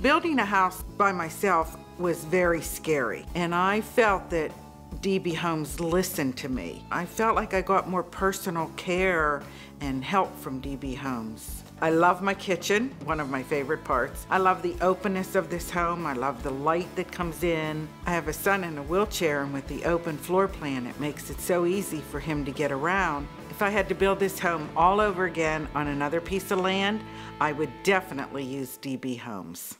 Building a house by myself was very scary, and I felt that DB Homes listened to me. I felt like I got more personal care and help from DB Homes. I love my kitchen, one of my favorite parts. I love the openness of this home. I love the light that comes in. I have a son in a wheelchair, and with the open floor plan, it makes it so easy for him to get around. If I had to build this home all over again on another piece of land, I would definitely use DB Homes.